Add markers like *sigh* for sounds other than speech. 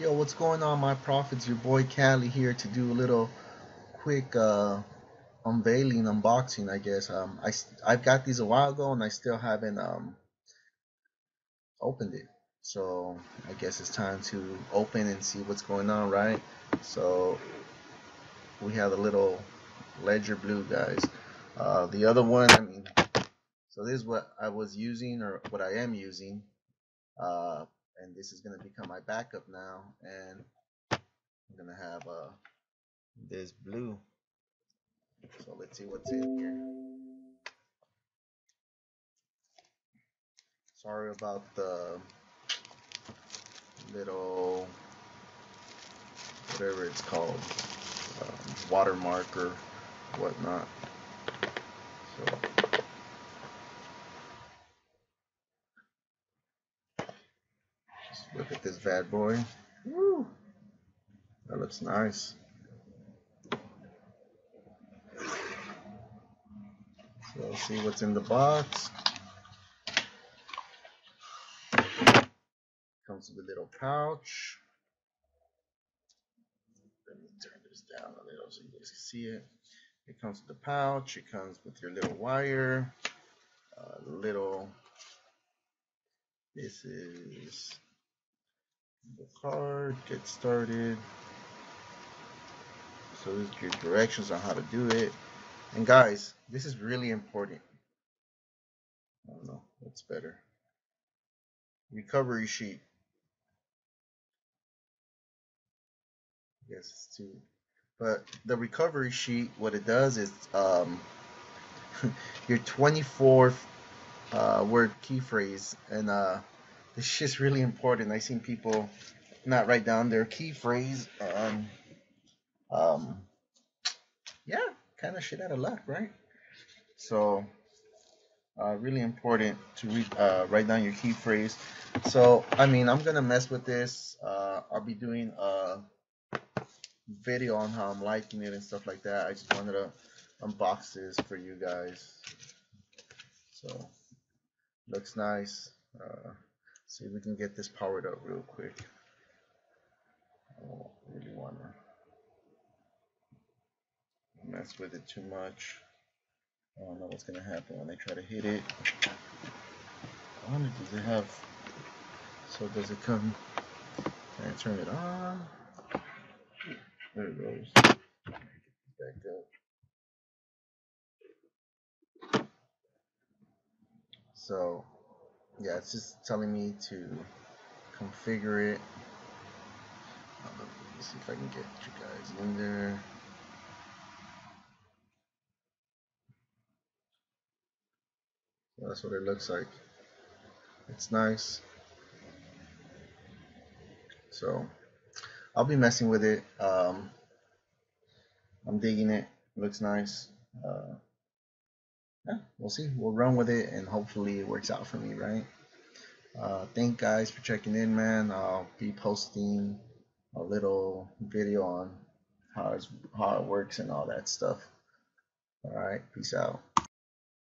Yo, what's going on, my prophets? Your boy Cali here to do a little quick uh, unveiling, unboxing, I guess. Um, I I've got these a while ago, and I still haven't um opened it. So I guess it's time to open and see what's going on, right? So we have a little Ledger Blue, guys. Uh, the other one, I mean, so this is what I was using or what I am using. Uh, and this is going to become my backup now and I'm going to have uh, this blue. So let's see what's in here. Sorry about the little whatever it's called um, watermark or whatnot. So Look at this bad boy. Woo. That looks nice. So let's see what's in the box. Comes with a little pouch. Let me turn this down a little so you guys can see it. It comes with the pouch. It comes with your little wire. Uh, little. This is card, get started. So this directions on how to do it. And guys, this is really important. I don't know, what's better. Recovery sheet. Yes, it's two. But the recovery sheet, what it does is um, *laughs* your 24th uh, word key phrase. And uh, this shit's really important. I've seen people not write down their key phrase. Um, um, yeah, kind of shit out of luck, right? So, uh, really important to read, uh, write down your key phrase. So, I mean, I'm gonna mess with this. Uh, I'll be doing a video on how I'm liking it and stuff like that. I just wanted to unbox this for you guys. So, looks nice. Uh, See if we can get this powered up real quick. I don't really want to mess with it too much. I don't know what's going to happen when they try to hit it. Does it have, so does it come, can I turn it on? There it goes. Back up. So yeah, it's just telling me to configure it. Um, let me see if I can get you guys in there. That's what it looks like. It's nice. So I'll be messing with it. Um, I'm digging it. looks nice. Uh, yeah, we'll see. We'll run with it, and hopefully it works out for me, right? Uh, thank guys for checking in, man. I'll be posting a little video on how, how it works and all that stuff. All right, peace out.